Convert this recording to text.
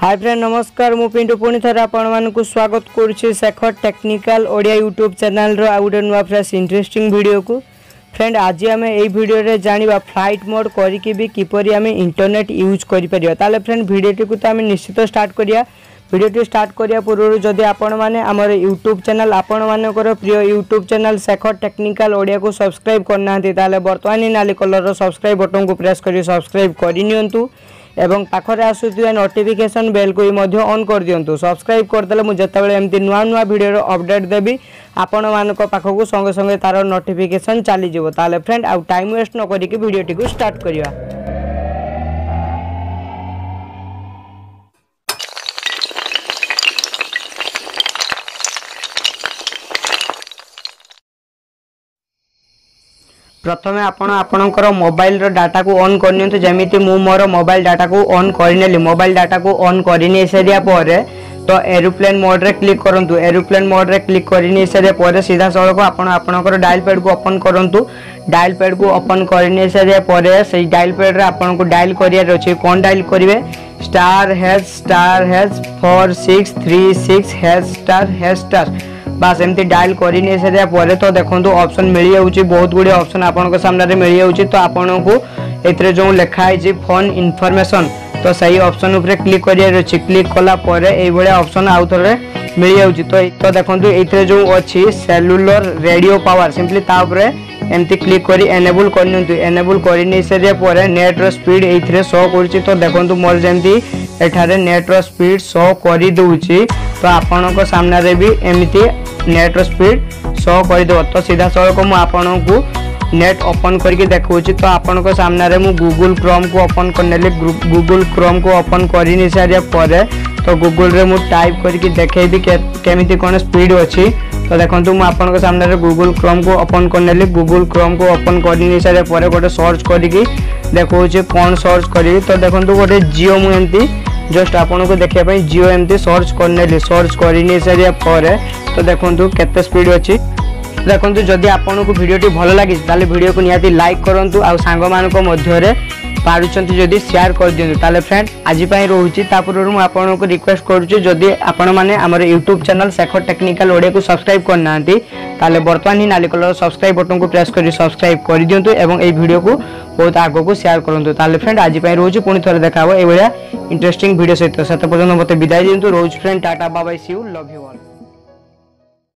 high friend ନମସ୍କାର ମୁଁ ପିଣ୍ଟୁ ପୁଣି ଥରେ ଆପଣମାନଙ୍କୁ ସ୍ୱାଗତ କରୁଛି ଶେଖର ଟେକ୍ନିକାଲ ଓଡ଼ିଆ ୟୁଟ୍ୟୁବ୍ ଚ୍ୟାନେଲର ଆଉ ଗୋଟେ ନୂଆ ଫ୍ରେଶ୍ ଇଣ୍ଟରେଷ୍ଟିଂ ଭିଡ଼ିଓକୁ ଫ୍ରେଣ୍ଡ ଆଜି ଆମେ ଏଇ ଭିଡ଼ିଓରେ ଜାଣିବା ଫ୍ଲାଇଟ୍ ମୋଡ୍ କରିକି ବି କିପରି ଆମେ ଇଣ୍ଟରନେଟ୍ ୟୁଜ୍ କରିପାରିବା ତାହେଲେ ଫ୍ରେଣ୍ଡ ଭିଡ଼ିଓଟିକୁ ତ ଆମେ ନିଶ୍ଚିତ ଷ୍ଟାର୍ଟ କରିବା ভিডিওটি স্টার্ট করা পূর্ব যদি আপনার আমার ইউট্যুব চ্যানেল আপনার প্রিয় YouTube channel Shekhar technical Odia subscribe করে না তাহলে বর্তমানে নালি কলর সবসক্রাইব বটন কু প্রেস করে সবসক্রাইব করে নিউ এবং পাখে ଆସୁଥିବା ନୋଟିଫିକେସନ୍ ବେଲ୍କୁ ବି ମଧ୍ୟ ଅନ୍ କରିଦିଅନ୍ତୁ ସବସ୍କ୍ରାଇବ୍ କରିଦେଲେ ମୁଁ ଯେତେବେଳେ ଏମିତି ନୂଆ ନୂଆ ଭିଡ଼ିଓର ଅପଡ଼େଟ୍ ଦେବି ଆପଣମାନଙ୍କ ପାଖକୁ ସଙ୍ଗେ ସଙ୍ଗେ ତା'ର ନୋଟିଫିକେସନ୍ ଚାଲିଯିବ ତାହେଲେ ଫ୍ରେଣ୍ଡ ଆଉ ଟାଇମ୍ ୱେଷ୍ଟ ନ କରିକି ଭିଡ଼ିଓଟିକୁ ଷ୍ଟାର୍ଟ କରିବା ପ୍ରଥମେ ଆପଣ ଆପଣଙ୍କର ମୋବାଇଲର ଡାଟାକୁ ଅନ୍ କରିନିଅନ୍ତୁ ଯେମିତି ମୁଁ ମୋର ମୋବାଇଲ ଡାଟାକୁ ଅନ୍ କରିନେଲି ମୋବାଇଲ ଡାଟାକୁ ଅନ୍ କରିନେଇ ସାରିବା ପରେ ତ ଏରୋପ୍ଲେନ୍ ମୋଡ଼ରେ କ୍ଲିକ୍ କରନ୍ତୁ ଏରୋପ୍ଲେନ୍ ମୋଡ଼ରେ କ୍ଲିକ୍ କରିନେଇ ସାରିବା ପରେ ସିଧାସଳଖ ଆପଣ ଆପଣଙ୍କର ଡାଏଲ୍ ପ୍ୟାଡ଼୍କୁ ଓପନ୍ କରନ୍ତୁ ଡାଏଲ୍ ପ୍ୟାଡ଼୍କୁ ଓପନ୍ କରିନେଇ ସାରିବା ପରେ ସେଇ ଡାଏଲ୍ ପ୍ୟାଡ଼୍ରେ ଆପଣଙ୍କୁ ଡାଏଲ୍ କରିବାର ଅଛି କ'ଣ ଡାଏଲ୍ କରିବେ star hash star hash four six three six hash star hash star বাস এমতি ডায়াল করে নিয়ে সারা পরে তো দেখুন অপসন মিলি যাচ্ছে বহুত গুড়ি অপসন আপনার সামনে মিলি যাচ্ছে তো আপনার এতে যে লেখা হয়েছে ফোন ইনফরমেশন তো সেই অপসন উপরে ক্লিক করার অছে ক্লিক কলা পরে এইভাবে অপসন আউথরে মিলি যাচ্ছে তো তো দেখুন এইতে যে অছি সেলুলার রেডিও পাওয়ার সিম্পলি তা উপরে এমতি ক্লিক করে এনেবল করে নিউ এনেবল করে নিয়ে সারা পরে নেট্র স্পিড এইতে শো করছে তো দেখুন মোর যেমতি এখানে নেট্র স্পিড শো করে দেছি ତ ଆପଣଙ୍କ ସାମ୍ନାରେ ବି ଏମିତି ନେଟ୍ର ସ୍ପିଡ଼ ଶୋ କରିଦେବ ତ ସିଧାସଳଖ ମୁଁ ଆପଣଙ୍କୁ ନେଟ୍ ଓପନ୍ କରିକି ଦେଖାଉଛି ତ ଆପଣଙ୍କ ସାମ୍ନାରେ ମୁଁ ଗୁଗୁଲ୍ କ୍ରୋମ୍କୁ ଓପନ୍ କରିନେଲି ଗୁଗୁଲ୍ କ୍ରୋମ୍କୁ ଓପନ୍ କରିନି ସାରିବା ପରେ ତ ଗୁଗୁଲ୍ରେ ମୁଁ ଟାଇପ୍ କରିକି ଦେଖେଇବି କେମିତି କ'ଣ ସ୍ପିଡ଼ ଅଛି ତ ଦେଖନ୍ତୁ ମୁଁ ଆପଣଙ୍କ ସାମ୍ନାରେ ଗୁଗୁଲ୍ କ୍ରୋମ୍କୁ ଓପନ୍ କରିନେଲି ଗୁଗୁଲ୍ କ୍ରୋମ୍କୁ ଓପନ୍ କରିନେଇ ସାରିବା ପରେ ଗୋଟେ ସର୍ଚ୍ଚ କରିକି ଦେଖାଉଛି କ'ଣ ସର୍ଚ୍ଚ କରିବି ତ ଦେଖନ୍ତୁ ଗୋଟେ ଜିଓ ମୁଁ ଏମିତି जस्ट आपन को देखा जिओ एमती सर्च करने सर्च करनी सारापर तो देखो के स्पीड अच्छी দেখুন যদি আপনার ভিডিওটি ভালো লাগে তাহলে ভিডিওকে নিহতি লাইক করতু আধ্যরে পারুচ্ছেন যদি সেয়ার করে দিও তাহলে ফ্রেন্ড আজপাই রয়েছে তা পূর্ব আপনার রিকোয়েস্ট করছি যদি আপনার মানে আমার YouTube channel Shekhar technical Odia subscribe করে না তাহলে বর্তমান হি নালি কলর সবসক্রাইব বটন প্রেস করে সবসক্রাইব করে দিও এবং এই ভিডিওকে ବହୁତ ଆଗକୁ ସେୟାର କରନ୍ତୁ ତାହେଲେ ଫ୍ରେଣ୍ଡ ଆଜି ପାଇଁ ରହୁଛି ପୁଣି ଥରେ ଦେଖା ହେବ ଏଇଭଳିଆ ଇଣ୍ଟରେଷ୍ଟିଂ ଭିଡ଼ିଓ ସହିତ ସେତେ ପର୍ଯ୍ୟନ୍ତ ମୋତେ ବିଦାୟ ଦିଅନ୍ତୁ ରହୁଛି friend Tata ବାବାଇ see you love you all